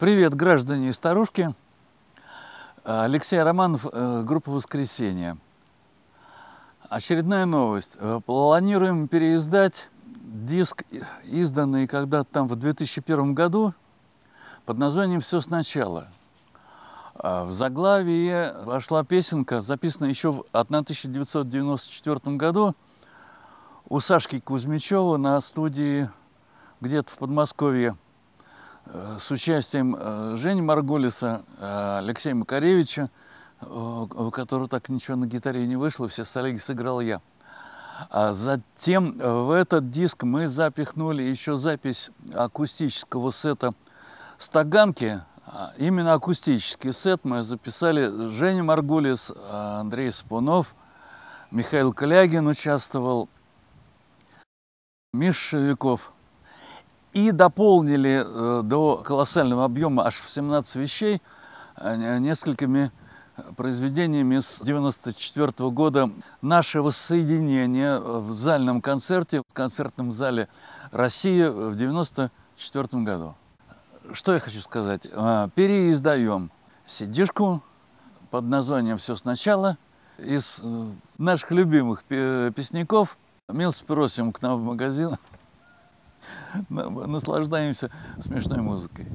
Привет, граждане и старушки. Алексей Романов, э, группа «Воскресенье». Очередная новость. Э, планируем переиздать диск, изданный когда-то там в 2001 году под названием «Все сначала». А в заглавие вошла песенка, записанная еще в 1994 году у Сашки Кузьмичева на студии где-то в Подмосковье э, с участием э, Жени Марголиса, э, Алексея Макаревича, у которого так ничего на гитаре не вышло, все солиги сыграл я. А затем в этот диск мы запихнули еще запись акустического сета «Стаганки». А именно акустический сет мы записали Женя Маргулис, Андрей Спунов, Михаил Калягин участвовал, Миша Шевиков – и дополнили э, до колоссального объема аж в 17 вещей э, несколькими произведениями с 1994 года наше воссоединение в зальном концерте, в концертном зале России в 1994 году. Что я хочу сказать? Э, переиздаем сидишку под названием «Все сначала» из наших любимых песняков. Милости просим к нам в магазин наслаждаемся смешной музыкой.